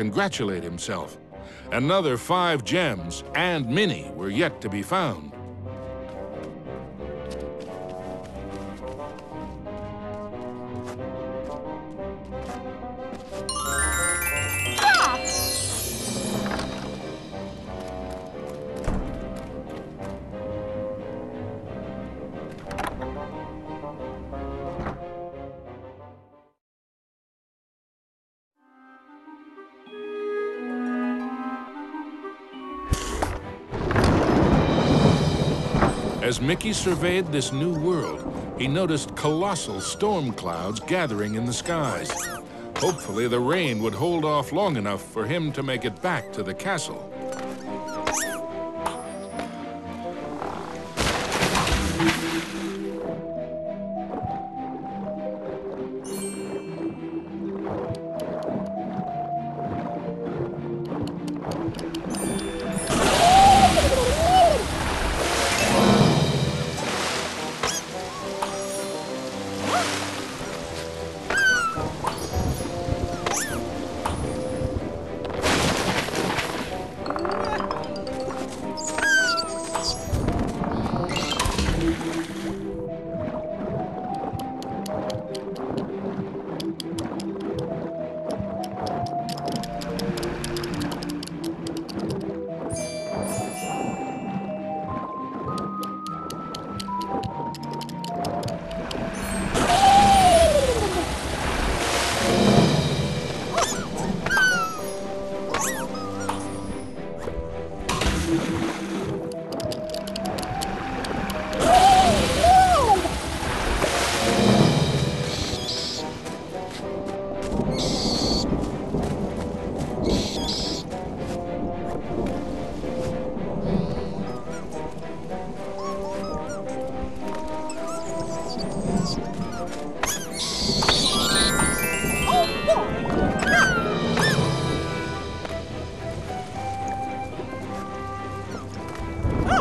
congratulate himself. Another five gems and many were yet to be found. As Mickey surveyed this new world, he noticed colossal storm clouds gathering in the skies. Hopefully the rain would hold off long enough for him to make it back to the castle.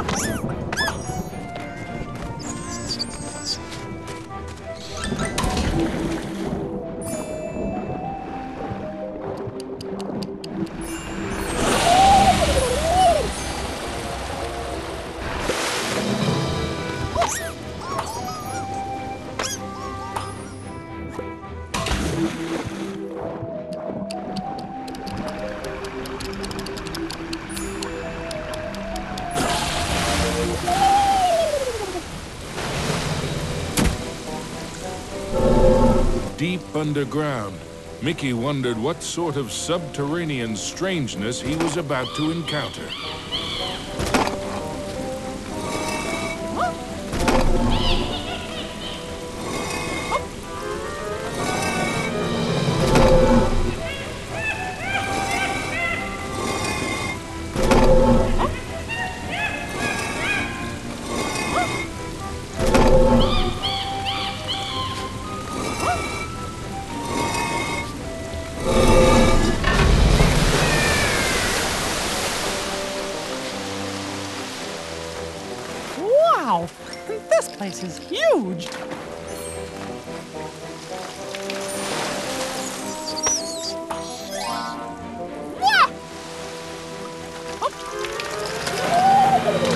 Oh! Deep underground, Mickey wondered what sort of subterranean strangeness he was about to encounter. This place is huge! Wah! Oh.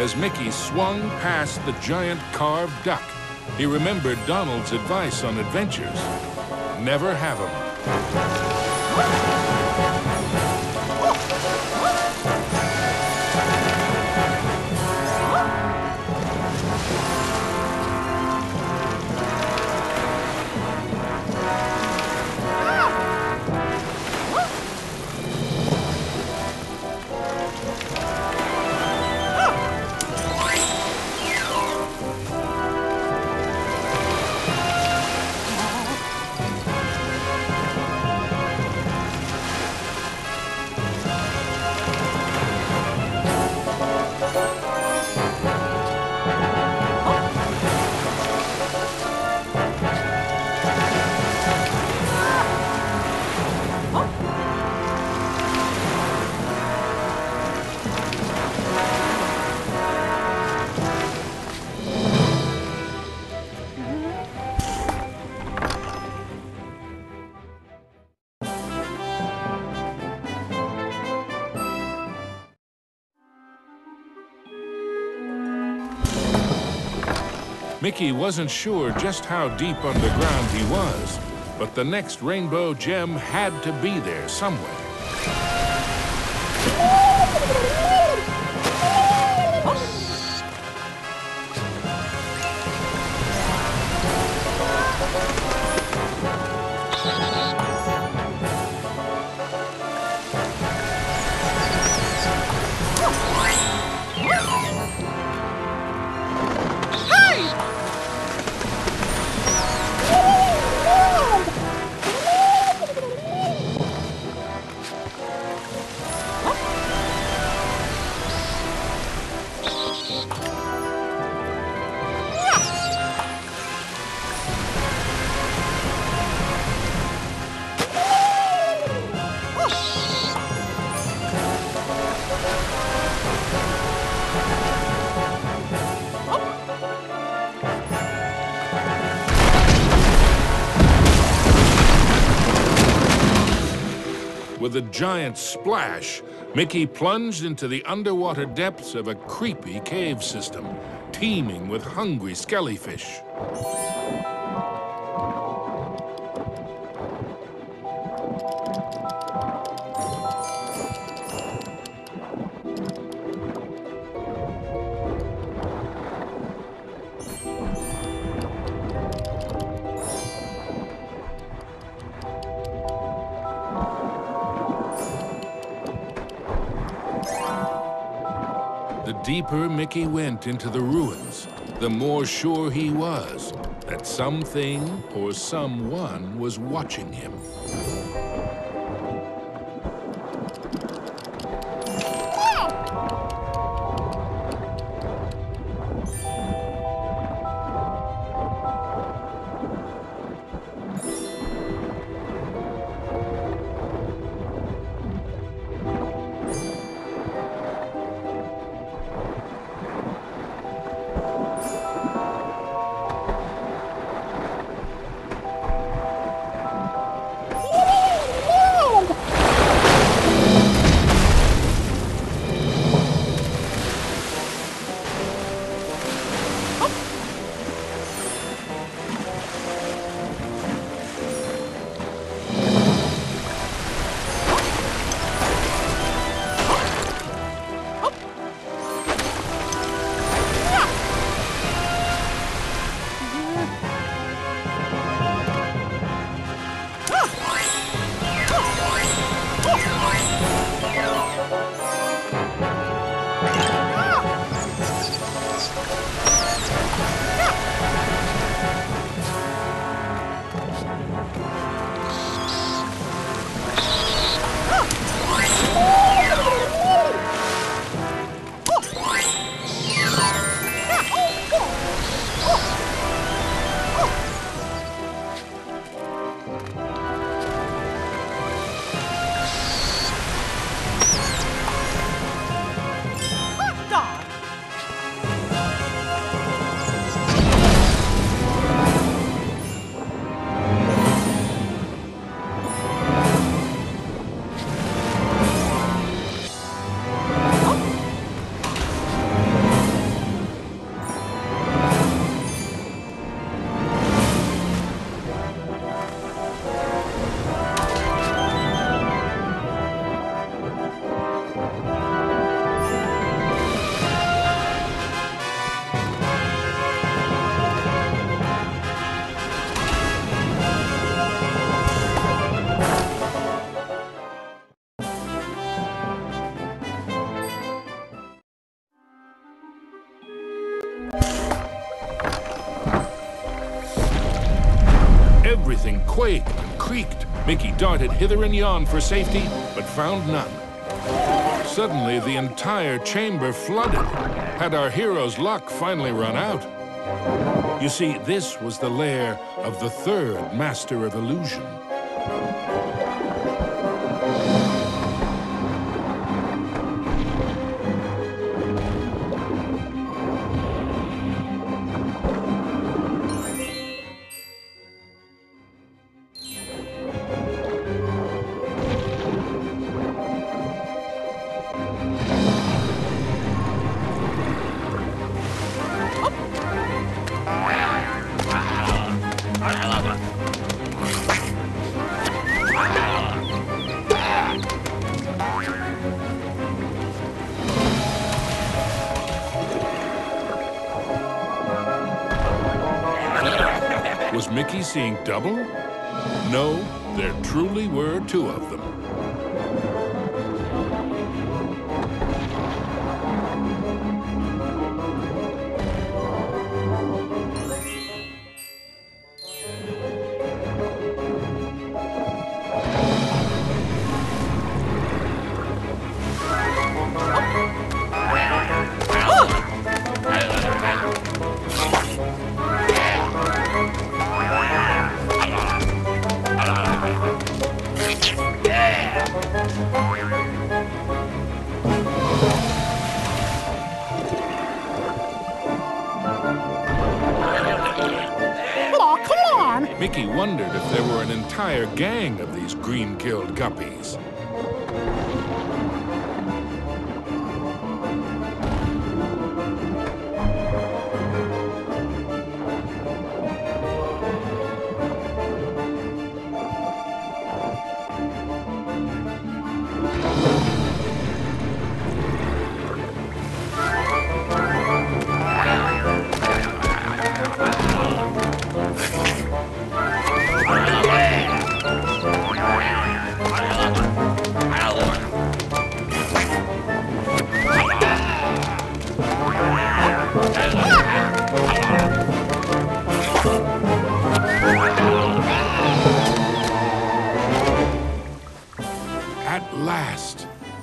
As Mickey swung past the giant carved duck, he remembered Donald's advice on adventures. Never have 'em. Mickey wasn't sure just how deep underground he was, but the next rainbow gem had to be there somewhere. A giant splash, Mickey plunged into the underwater depths of a creepy cave system, teeming with hungry skellyfish. Deeper Mickey went into the ruins, the more sure he was that something or someone was watching him. Darted hither and yon for safety, but found none. Suddenly, the entire chamber flooded. Had our hero's luck finally run out? You see, this was the lair of the third Master of Illusion. Seeing double? No, there truly were two of them. Wondered if there were an entire gang of these green-killed guppies.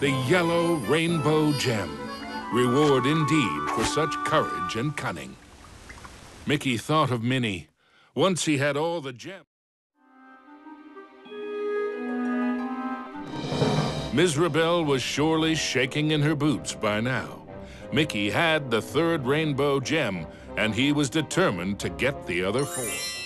The yellow rainbow gem. Reward indeed for such courage and cunning. Mickey thought of Minnie. Once he had all the gems. Mizrabel was surely shaking in her boots by now. Mickey had the third rainbow gem, and he was determined to get the other four.